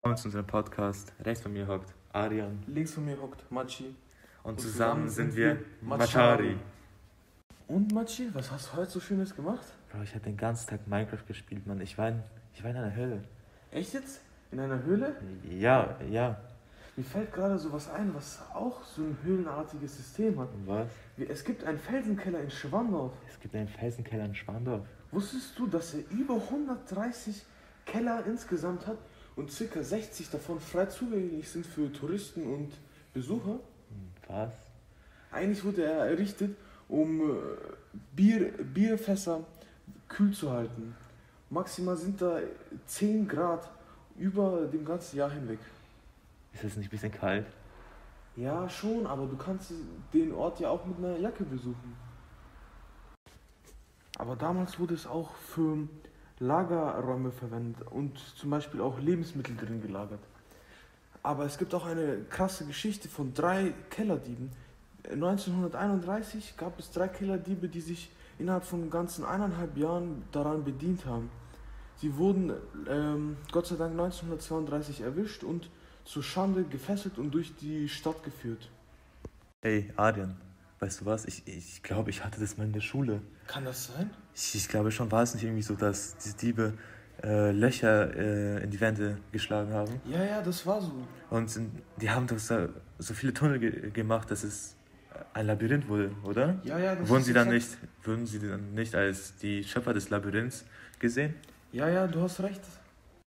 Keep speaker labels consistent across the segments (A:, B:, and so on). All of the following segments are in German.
A: Willkommen zu unserem Podcast. Rechts von mir hockt Arian.
B: Links von mir hockt Machi.
A: Und, zusammen, sind wir Machari.
B: Und Machi, was hast du heute so Schönes gemacht?
A: Bro, ich habe den ganzen Tag Minecraft gespielt, Mann. Ich war in, ich war in einer Höhle.
B: Echt jetzt? In einer Höhle?
A: Ja, ja.
B: Mir fällt gerade sowas ein, was auch so ein höhlenartiges System hat.
A: Und was?
B: Es gibt einen Felsenkeller in Schwandorf.
A: Es gibt einen Felsenkeller in Schwandorf.
B: Wusstest du, dass er über 130 Keller insgesamt hat und circa 60 davon frei zugänglich sind für Touristen und Besucher?
A: Was?
B: Eigentlich wurde er errichtet, um äh, Bier, Bierfässer kühl zu halten. Maximal sind da 10 Grad über dem ganzen Jahr hinweg.
A: Ist das nicht ein bisschen kalt?
B: Ja, schon, aber du kannst den Ort ja auch mit einer Jacke besuchen. Aber damals wurde es auch für Lagerräume verwendet und zum Beispiel auch Lebensmittel drin gelagert. Aber es gibt auch eine krasse Geschichte von drei Kellerdieben. 1931 gab es drei Kellerdiebe, die sich innerhalb von ganzen eineinhalb Jahren daran bedient haben. Sie wurden ähm, Gott sei Dank 1932 erwischt und zur Schande gefesselt und durch die Stadt geführt.
A: Hey, Arian. Weißt du was? Ich, ich glaube, ich hatte das mal in der Schule.
B: Kann das sein?
A: Ich, ich glaube schon, war es nicht irgendwie so, dass diese Diebe äh, Löcher äh, in die Wände geschlagen haben?
B: Ja, ja, das war so.
A: Und die haben doch so, so viele Tunnel ge gemacht, dass es ein Labyrinth wurde, oder?
B: Ja, ja, das
A: Wurden sie, dann nicht, wurden sie dann nicht als die Schöpfer des Labyrinths gesehen?
B: Ja, ja, du hast recht.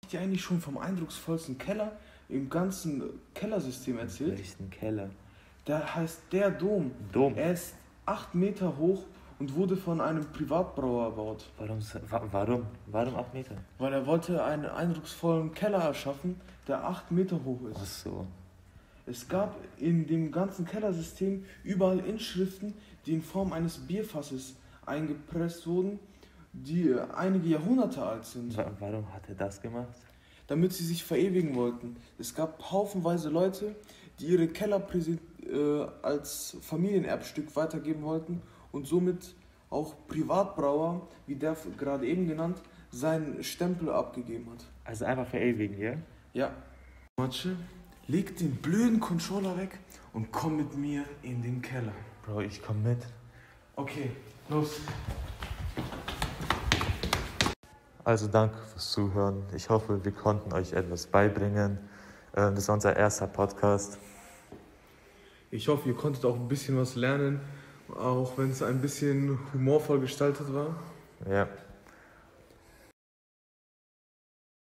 B: Ich dir eigentlich schon vom eindrucksvollsten Keller im ganzen Kellersystem erzählt.
A: Welchen Keller?
B: Der heißt der Dom.
A: Dom.
B: Er ist 8 Meter hoch und wurde von einem Privatbrauer erbaut.
A: Warum, warum? Warum 8 Meter?
B: Weil er wollte einen eindrucksvollen Keller erschaffen, der 8 Meter hoch
A: Ach
B: ist.
A: so.
B: Es gab in dem ganzen Kellersystem überall Inschriften, die in Form eines Bierfasses eingepresst wurden, die einige Jahrhunderte alt sind.
A: Wa warum hat er das gemacht?
B: damit sie sich verewigen wollten. Es gab haufenweise Leute, die ihre Keller äh, als Familienerbstück weitergeben wollten und somit auch Privatbrauer, wie der gerade eben genannt, seinen Stempel abgegeben hat.
A: Also einfach verewigen, ja?
B: Ja. Matsche, leg den blöden Controller weg und komm mit mir in den Keller.
A: Bro, ich komm mit.
B: Okay, los.
A: Also danke fürs Zuhören. Ich hoffe, wir konnten euch etwas beibringen. Äh, Das war unser erster Podcast.
B: Ich hoffe, ihr konntet auch ein bisschen was lernen, auch wenn es ein bisschen humorvoll gestaltet war.
A: Ja.